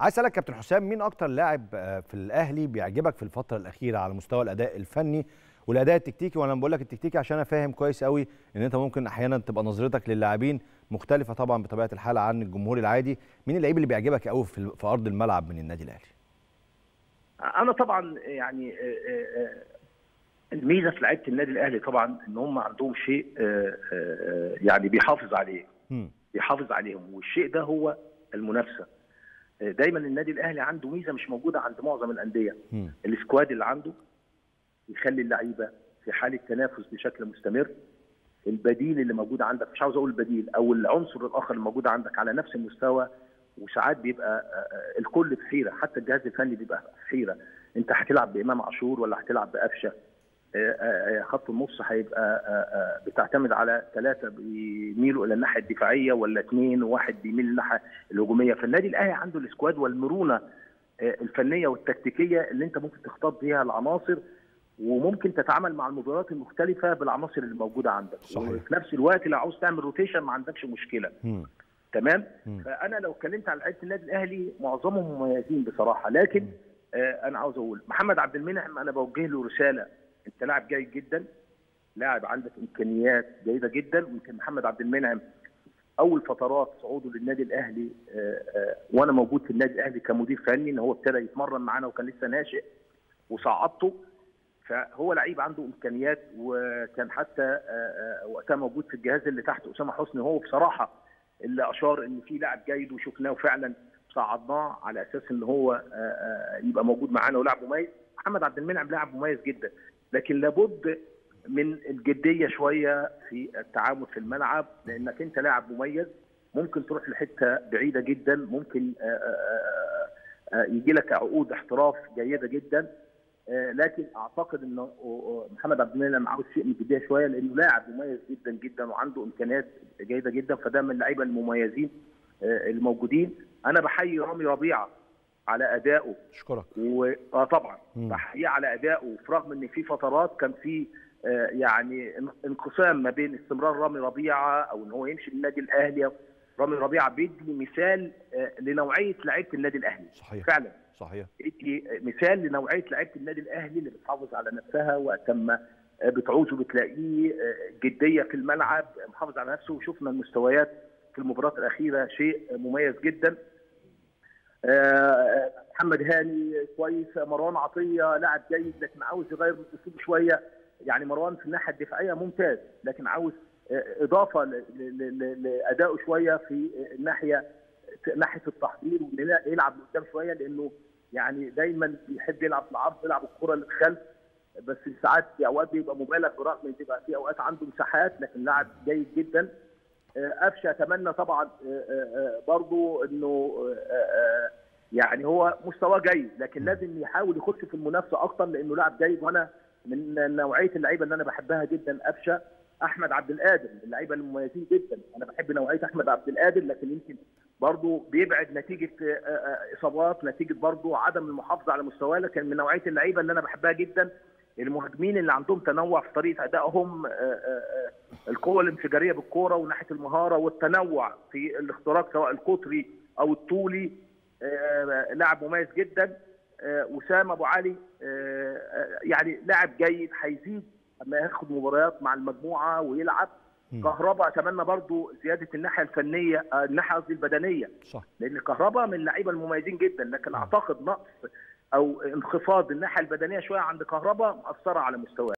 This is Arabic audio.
عايز أسألك كابتن حسام مين أكتر لاعب آه، في الأهلي بيعجبك في الفترة الأخيرة على مستوى الأداء الفني والأداء التكتيكي؟ وأنا بقول لك التكتيكي عشان أنا فاهم كويس قوي إن أنت ممكن أحيانا تبقى نظرتك للاعبين مختلفة طبعا بطبيعة الحال عن الجمهور العادي. مين اللعيب اللي بيعجبك قوي في أرض الملعب من النادي الأهلي؟ أنا طبعا يعني آه، آه، الميزة في لعيبة النادي الأهلي طبعا إن هم عندهم شيء يعني بيحافظ عليه. بيحافظ عليهم والشيء ده هو المنافسة. دايما النادي الأهلي عنده ميزة مش موجودة عند معظم الأندية. السكواد اللي عنده يخلي اللعيبة في حالة تنافس بشكل مستمر. البديل اللي موجود عندك مش عاوز أقول البديل أو العنصر الآخر اللي موجود عندك على نفس المستوى وساعات بيبقى آه، الكل في حيرة حتى الجهاز الفني بيبقى في حيرة. أنت هتلعب بإمام عاشور ولا هتلعب بقفشة؟ خط النص هيبقى آه، آه، بتعتمد على ثلاثة بيميلوا إلى الناحية الدفاعية ولا اثنين وواحد بيميل للناحيه الهجومية فالنادي الأهلي عنده ال squad والمرونة آه، الفنية والتكتيكية اللي أنت ممكن تختار بيها العناصر وممكن تتعامل مع المباريات المختلفة بالعناصر اللي موجودة عندك صحيح. وفي نفس الوقت لو عاوز تعمل rotation ما عندكش مشكلة مم. تمام مم. فأنا لو اتكلمت على لعيبة النادي الأهلي معظمهم مميزين بصراحة لكن. آه أنا عاوز أقول محمد عبد المنعم أنا بوجه له رسالة انت لاعب جيد جدا لاعب عندك امكانيات جيدة جدا ويمكن محمد عبد المنعم أول فترات صعوده للنادي الأهلي آه آه وأنا موجود في النادي الأهلي كمدير فني إن هو ابتدى يتمرن معانا وكان لسه ناشئ وصعدته. فهو لعيب عنده امكانيات وكان حتى آه، وقتها موجود في الجهاز اللي تحت أسامة حسني. هو بصراحة اللي أشار إن في لاعب جيد وشفناه فعلا صعدناه على أساس إن هو آه، آه، يبقى موجود معانا ولاعب مميز. محمد عبد المنعم لاعب مميز جدا لكن لابد من الجدية شوية في التعامل في الملعب لأنك أنت لاعب مميز ممكن تروح لحتة بعيدة جدا ممكن آه، يجي لك عقود احتراف جيدة جدا. لكن أعتقد آه، محمد عبد المنعم عاوز شيء من الجدية شوية لأنه لاعب مميز جدا جدا وعنده إمكانيات جيدة جدا فده من اللعيبة المميزين الموجودين. أنا بحيي رامي ربيعة على أدائه. أشكرك. و... آه طبعا. بحييه على أدائه رغم إن في فترات كان في آه، يعني إن- انقسام ما بين استمرار رامي ربيعة أو إن هو يمشي للنادي الأهلي. رامي ربيعة بيدي مثال آه، لنوعية لعيبة النادي الأهلي. صحيح. فعلا. صحيح. يدي مثال لنوعية لعيبة النادي الأهلي اللي بتحافظ على نفسها وقت ما بتعوزه بتلاقيه جدية في الملعب محافظ على نفسه. وشفنا المستويات في المباراة الأخيرة شيء مميز جدا. آه، محمد هاني كويس. مروان عطية لاعب جيد لكن عاوز يغير من شوية. يعني مروان في الناحية الدفاعية ممتاز لكن عاوز آه، إضافة لادائه شوية في الناحية ناحية التحضير يلعب لقدام شوية لأنه يعني دايما بيحب يلعب العرض يلعب الكرة للخلف. بس ساعات أوقات بيبقى مبالغ برغم إن بيبقى في أوقات عنده مساحات لكن لاعب جيد جدا. آه، قفشة. أتمنى طبعا آه، آه، آه، برضو إنه آه، آه، يعني هو مستواه جيد لكن لازم يحاول يخش في المنافسة أكتر لأنه لاعب جيد وأنا من نوعية اللعيبة اللي أنا بحبها جدا قفشة. أحمد عبد القادر اللعيبة المميزين جدا. أنا بحب نوعية أحمد عبد القادر لكن يمكن برضه بيبعد نتيجة آه، آه، إصابات نتيجة برضه عدم المحافظة على مستواه لكن من نوعية اللعيبة اللي أنا بحبها جدا المهاجمين اللي عندهم تنوع في طريقة أدائهم آه، آه، آه، القوة الانفجارية بالكورة وناحيه المهارة والتنوع في الاختراق سواء القطري أو الطولي لاعب مميز جدا. وسام أبو علي يعني لاعب جيد هيزيد اما ياخد مباريات مع المجموعة ويلعب. مم. كهرباء أتمنى برضو زيادة الناحية الفنية الناحية قصدي البدنية. صح. لأن كهرباء من اللعيبة المميزين جدا لكن أعتقد نقص أو انخفاض الناحية البدنية شوية عند كهرباء مأثرة على مستواه